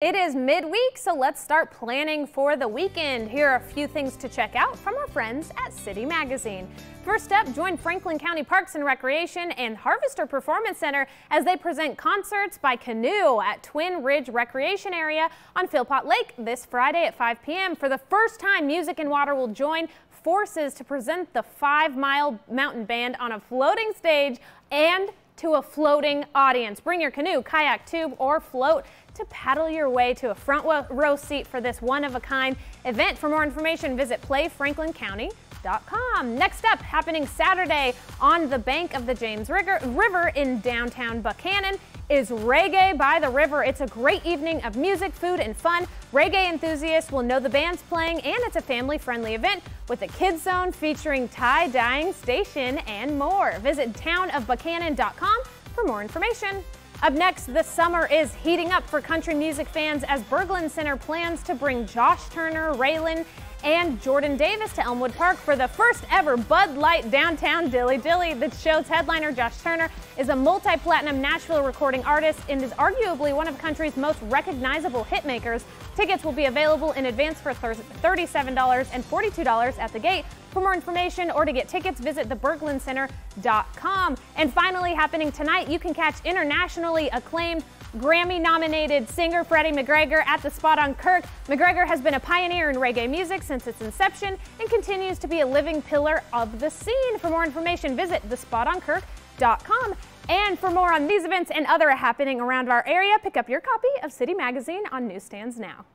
It is midweek, so let's start planning for the weekend. Here are a few things to check out from our friends at City Magazine. First up, join Franklin County Parks and Recreation and Harvester Performance Center as they present concerts by canoe at Twin Ridge Recreation Area on Philpott Lake this Friday at 5 p.m. For the first time, Music and Water will join forces to present the Five Mile Mountain Band on a floating stage and to a floating audience. Bring your canoe, kayak, tube, or float to paddle your way to a front row seat for this one-of-a-kind event. For more information, visit playfranklincounty.com. Next up, happening Saturday on the bank of the James River in downtown Buchanan is Reggae by the River. It's a great evening of music, food, and fun. Reggae enthusiasts will know the band's playing, and it's a family-friendly event with a kids zone featuring tie-dyeing station and more. Visit townofbuchanan.com for more information. Up next, the summer is heating up for country music fans as Berglund Center plans to bring Josh Turner, RaeLynn, and Jordan Davis to Elmwood Park for the first ever Bud Light Downtown Dilly Dilly. The show's headliner, Josh Turner, is a multi-platinum Nashville recording artist and is arguably one of country's most recognizable hitmakers. Tickets will be available in advance for $37 and $42 at the gate. For more information or to get tickets, visit theberglundcenter.com. And finally, happening tonight, you can catch internationally acclaimed Grammy nominated singer Freddie McGregor at the spot on Kirk. McGregor has been a pioneer in reggae music since its inception and continues to be a living pillar of the scene. For more information, visit thespotonkirk.com. And for more on these events and other happening around our area, pick up your copy of City Magazine on newsstands now.